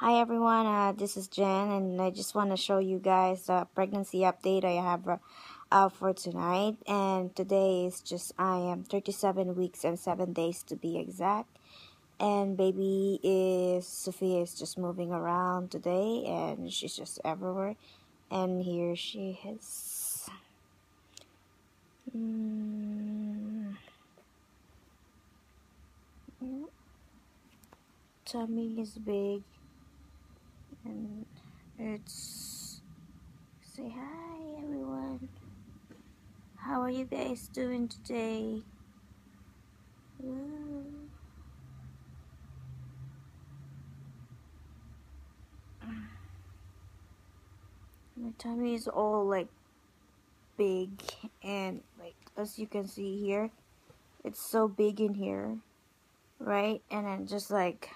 Hi everyone, uh, this is Jen and I just want to show you guys the pregnancy update I have uh, for tonight. And today is just I am 37 weeks and 7 days to be exact. And baby is Sophia is just moving around today and she's just everywhere. And here she is. Mm. tummy is big and it's say hi everyone. How are you guys doing today? My tummy is all like big and like as you can see here it's so big in here right? And then just like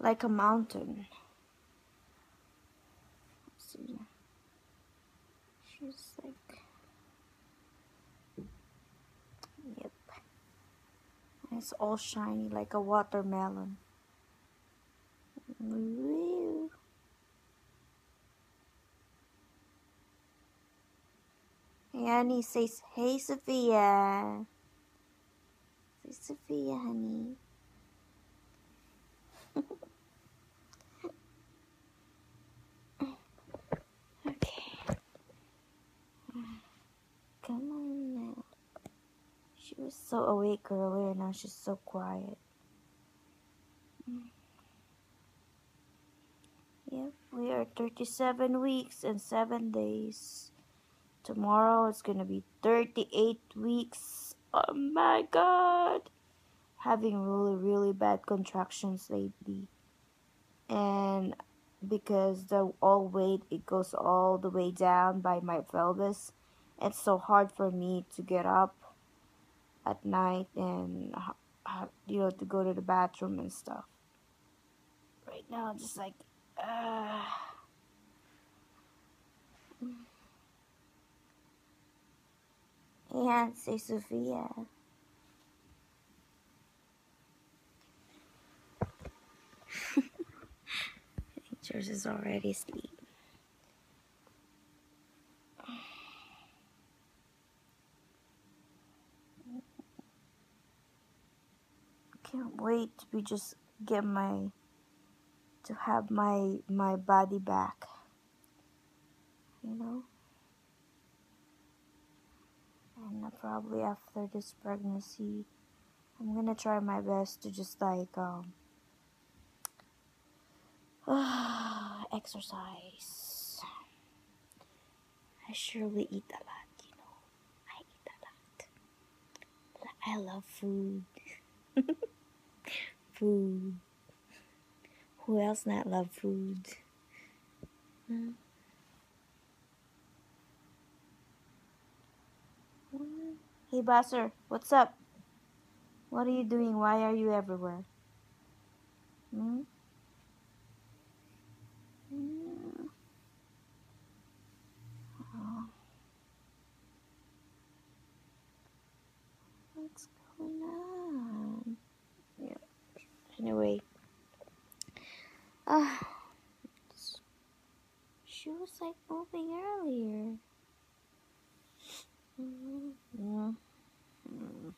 like a mountain see. She's like, yep. And it's all shiny like a watermelon. Woo. Honey, says, hey, Sophia. Say, Sophia, honey. was so awake earlier, and now she's so quiet. Yep, we are 37 weeks and 7 days. Tomorrow it's gonna be 38 weeks. Oh my god! Having really, really bad contractions lately. And because the all weight, it goes all the way down by my pelvis. It's so hard for me to get up at night and you know to go to the bathroom and stuff. Right now I'm just like uh. Yeah say Sophia. I think George is already asleep can't wait to be just get my to have my my body back you know? And probably after this pregnancy I'm gonna try my best to just like um exercise. I surely eat a lot you know? I eat a lot. I love food food. Who else not love food? Hmm? Hey, Bosser, what's up? What are you doing? Why are you everywhere? Hmm? Oh. What's going on? Anyway. Uh, she was like moving earlier. Mm -hmm. Mm.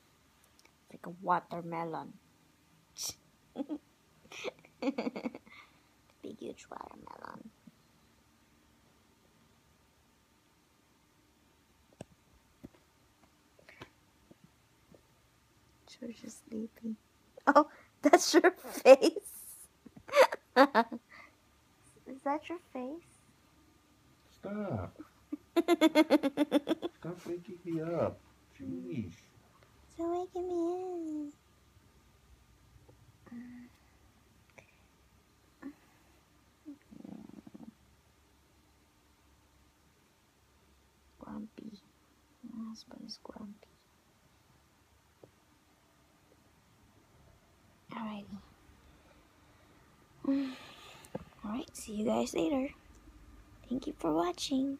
Like a watermelon. Big huge watermelon. George is sleeping. Oh. That's your face? Is that your face? Stop. Stop waking me up. Jeez. Stop waking me up. Grumpy. My husband is grumpy. See you guys later. Thank you for watching.